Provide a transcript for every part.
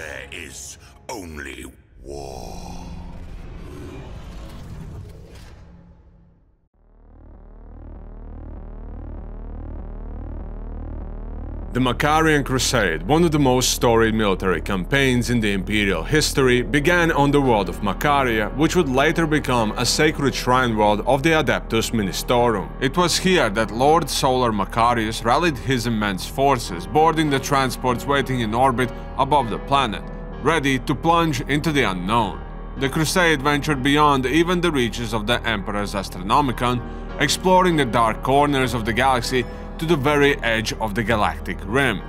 there is only war. The Macharian Crusade, one of the most storied military campaigns in the imperial history, began on the world of Macharia, which would later become a sacred shrine world of the Adeptus Ministorum. It was here that Lord Solar Macharius rallied his immense forces, boarding the transports waiting in orbit above the planet, ready to plunge into the unknown. The Crusade ventured beyond even the reaches of the Emperor's Astronomicon, exploring the dark corners of the galaxy to the very edge of the galactic rim.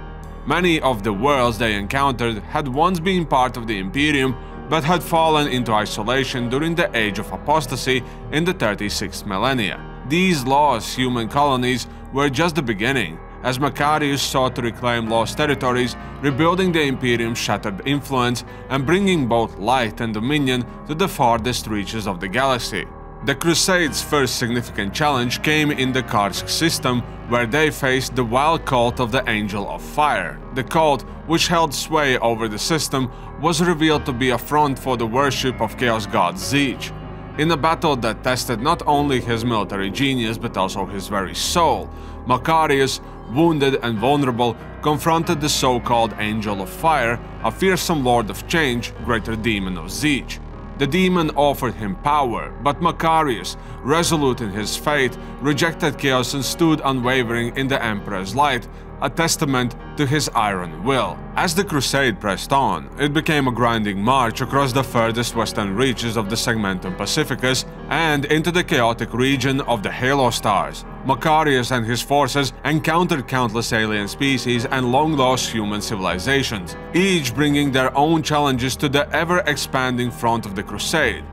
Many of the worlds they encountered had once been part of the Imperium but had fallen into isolation during the Age of Apostasy in the 36th millennia. These lost human colonies were just the beginning, as Macharius sought to reclaim lost territories, rebuilding the Imperium's shattered influence and bringing both light and dominion to the farthest reaches of the galaxy. The Crusades' first significant challenge came in the Karsk system, where they faced the wild cult of the Angel of Fire. The cult, which held sway over the system, was revealed to be a front for the worship of Chaos God Tzeentch. In a battle that tested not only his military genius but also his very soul, Macharius, wounded and vulnerable, confronted the so-called Angel of Fire, a fearsome Lord of Change, greater demon of Tzeentch. The demon offered him power, but Macharius, resolute in his fate, rejected chaos and stood unwavering in the Emperor's light, a testament to his iron will. As the crusade pressed on, it became a grinding march across the furthest western reaches of the Segmentum Pacificus and into the chaotic region of the Halo Stars. Macharius and his forces encountered countless alien species and long-lost human civilizations, each bringing their own challenges to the ever-expanding front of the crusade.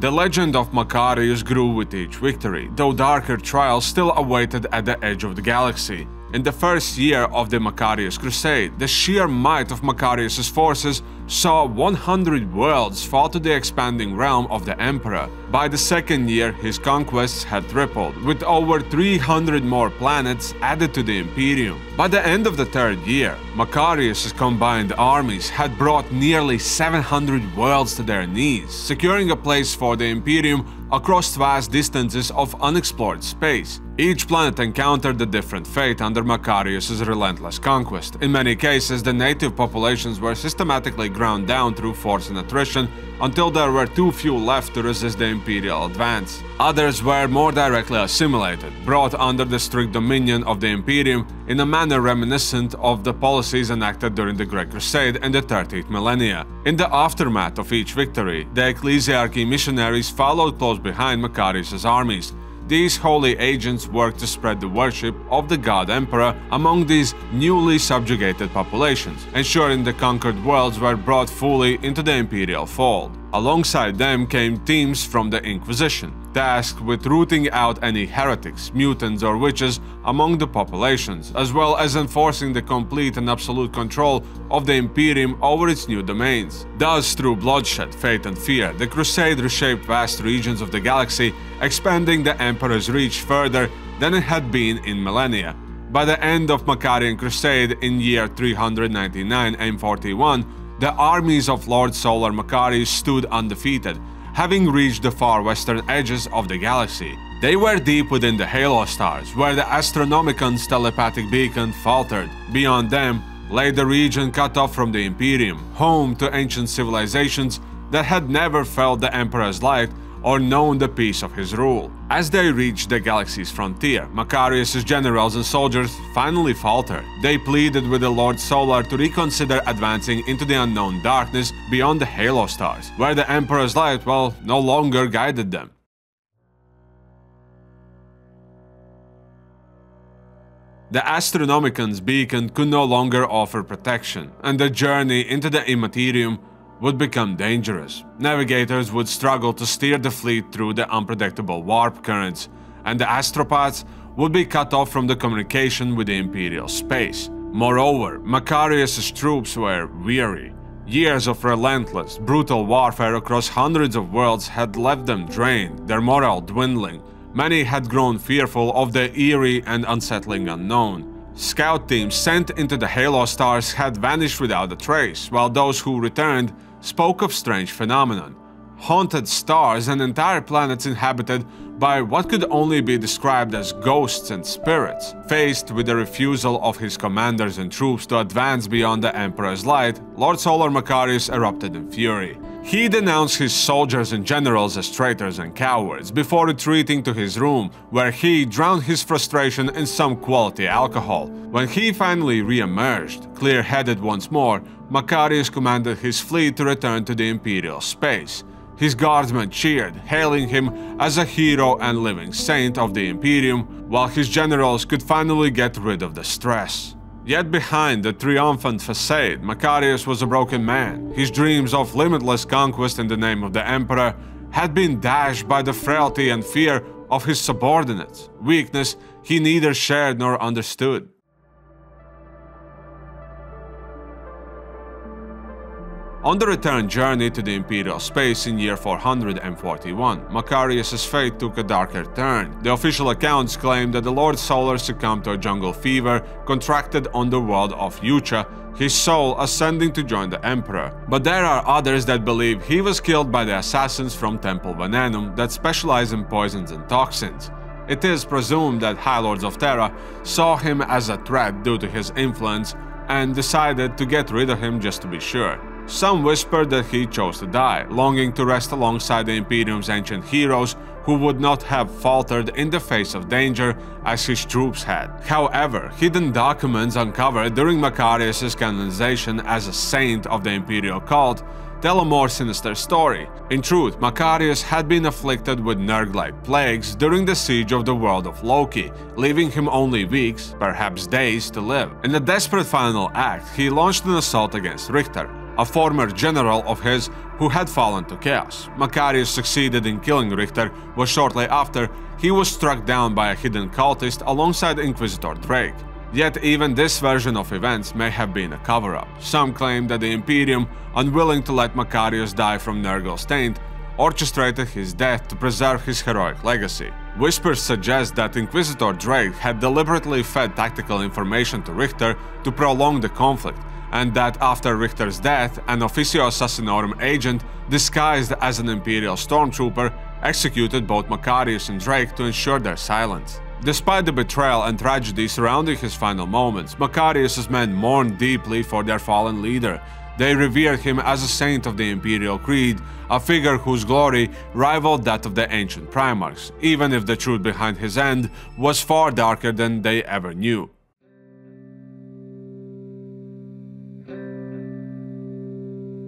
The legend of Macharius grew with each victory, though darker trials still awaited at the edge of the galaxy. In the first year of the Macharius Crusade, the sheer might of Macharius' forces saw 100 worlds fall to the expanding realm of the Emperor. By the second year, his conquests had tripled, with over 300 more planets added to the Imperium. By the end of the third year, Macharius' combined armies had brought nearly 700 worlds to their knees, securing a place for the Imperium across vast distances of unexplored space. Each planet encountered a different fate under Macharius' relentless conquest. In many cases, the native populations were systematically ground down through force and attrition until there were too few left to resist the imperial advance. Others were more directly assimilated, brought under the strict dominion of the Imperium in a manner reminiscent of the policies enacted during the Great Crusade in the 13th millennia. In the aftermath of each victory, the ecclesiarchy missionaries followed close behind Macharius' armies, these holy agents worked to spread the worship of the god emperor among these newly subjugated populations, ensuring the conquered worlds were brought fully into the imperial fold. Alongside them came teams from the Inquisition, tasked with rooting out any heretics, mutants or witches among the populations, as well as enforcing the complete and absolute control of the Imperium over its new domains. Thus, through bloodshed, fate and fear, the Crusade reshaped vast regions of the galaxy, expanding the Emperor's reach further than it had been in millennia. By the end of Macharian Crusade in year 399 M41, the armies of Lord Solar Macharius stood undefeated, having reached the far western edges of the galaxy. They were deep within the halo stars, where the Astronomicon's telepathic beacon faltered. Beyond them lay the region cut off from the Imperium, home to ancient civilizations that had never felt the Emperor's light or known the peace of his rule. As they reached the galaxy's frontier, Macharius' generals and soldiers finally faltered. They pleaded with the Lord Solar to reconsider advancing into the unknown darkness beyond the halo stars, where the Emperor's light, well, no longer guided them. The Astronomicon's beacon could no longer offer protection, and the journey into the Immaterium would become dangerous. Navigators would struggle to steer the fleet through the unpredictable warp currents, and the astropaths would be cut off from the communication with the Imperial space. Moreover, Macharius' troops were weary. Years of relentless, brutal warfare across hundreds of worlds had left them drained, their morale dwindling. Many had grown fearful of the eerie and unsettling unknown. Scout teams sent into the Halo stars had vanished without a trace, while those who returned spoke of strange phenomenon. Haunted stars and entire planets inhabited by what could only be described as ghosts and spirits. Faced with the refusal of his commanders and troops to advance beyond the Emperor's light, Lord Solar Macharius erupted in fury. He denounced his soldiers and generals as traitors and cowards before retreating to his room, where he drowned his frustration in some quality alcohol. When he finally re-emerged, clear-headed once more, Macharius commanded his fleet to return to the Imperial space. His guardsmen cheered, hailing him as a hero and living saint of the Imperium, while his generals could finally get rid of the stress. Yet behind the triumphant facade, Macharius was a broken man. His dreams of limitless conquest in the name of the Emperor had been dashed by the frailty and fear of his subordinates, weakness he neither shared nor understood. On the return journey to the Imperial space in year 441, Macharius' fate took a darker turn. The official accounts claim that the Lord Solar succumbed to a jungle fever contracted on the world of Yucha, his soul ascending to join the Emperor. But there are others that believe he was killed by the assassins from Temple Venenum that specialize in poisons and toxins. It is presumed that High Lords of Terra saw him as a threat due to his influence and decided to get rid of him just to be sure. Some whispered that he chose to die, longing to rest alongside the Imperium's ancient heroes who would not have faltered in the face of danger as his troops had. However, hidden documents uncovered during Macharius' canonization as a saint of the Imperial cult tell a more sinister story. In truth, Macharius had been afflicted with Nurgle-like plagues during the siege of the world of Loki, leaving him only weeks, perhaps days, to live. In a desperate final act, he launched an assault against Richter, a former general of his who had fallen to chaos. Macharius succeeded in killing Richter, but shortly after, he was struck down by a hidden cultist alongside Inquisitor Drake. Yet even this version of events may have been a cover-up. Some claim that the Imperium, unwilling to let Macharius die from Nurgle's taint, orchestrated his death to preserve his heroic legacy. Whispers suggest that Inquisitor Drake had deliberately fed tactical information to Richter to prolong the conflict, and that after Richter's death, an Officio Assassinorum agent, disguised as an Imperial stormtrooper, executed both Macharius and Drake to ensure their silence. Despite the betrayal and tragedy surrounding his final moments, Macharius's men mourned deeply for their fallen leader. They revered him as a saint of the Imperial Creed, a figure whose glory rivaled that of the ancient Primarchs, even if the truth behind his end was far darker than they ever knew.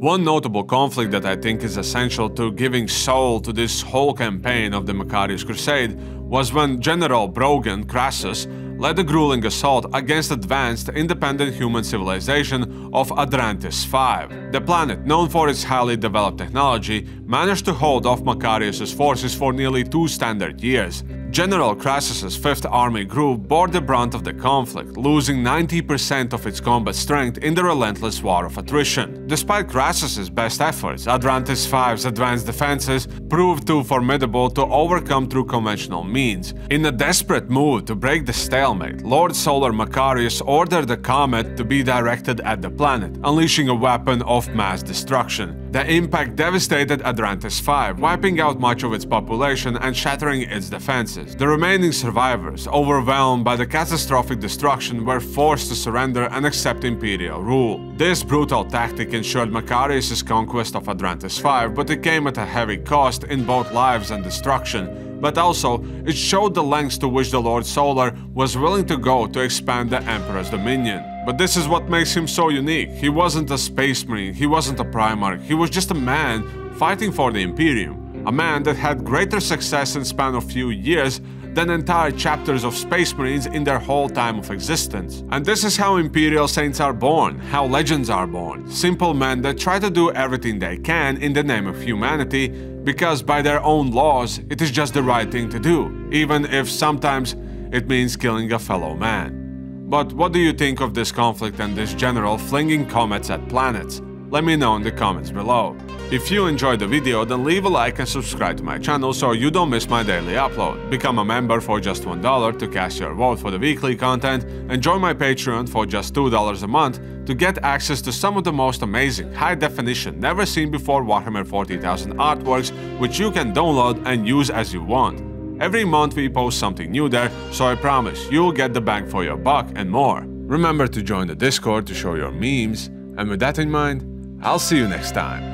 One notable conflict that I think is essential to giving soul to this whole campaign of the Macharius Crusade was when General Brogan Crassus led a grueling assault against advanced independent human civilization of Adrantis V. The planet, known for its highly developed technology, managed to hold off Macharius' forces for nearly two standard years, General Crassus's Fifth Army group bore the brunt of the conflict, losing 90% of its combat strength in the relentless war of attrition. Despite Crassus's best efforts, Adrantis V's advanced defenses proved too formidable to overcome through conventional means. In a desperate move to break the stalemate, Lord Solar Macharius ordered the comet to be directed at the planet, unleashing a weapon of mass destruction. The impact devastated Adrantis V, wiping out much of its population and shattering its defenses. The remaining survivors, overwhelmed by the catastrophic destruction, were forced to surrender and accept imperial rule. This brutal tactic ensured Macharius' conquest of Adrantis V, but it came at a heavy cost in both lives and destruction but also it showed the lengths to which the Lord Solar was willing to go to expand the Emperor's dominion. But this is what makes him so unique. He wasn't a space marine, he wasn't a primarch, he was just a man fighting for the Imperium. A man that had greater success in span of few years than entire chapters of Space Marines in their whole time of existence. And this is how Imperial Saints are born, how legends are born. Simple men that try to do everything they can in the name of humanity, because by their own laws, it is just the right thing to do, even if sometimes it means killing a fellow man. But what do you think of this conflict and this general flinging comets at planets? Let me know in the comments below. If you enjoyed the video, then leave a like and subscribe to my channel so you don't miss my daily upload. Become a member for just $1 to cast your vote for the weekly content and join my Patreon for just $2 a month to get access to some of the most amazing, high-definition, never seen before Warhammer 40,000 artworks which you can download and use as you want. Every month we post something new there, so I promise you'll get the bang for your buck and more. Remember to join the Discord to show your memes, and with that in mind, I'll see you next time.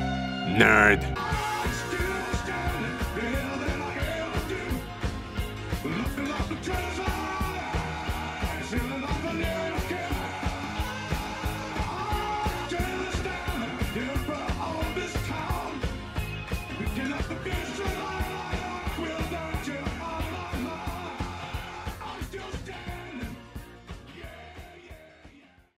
Nerd!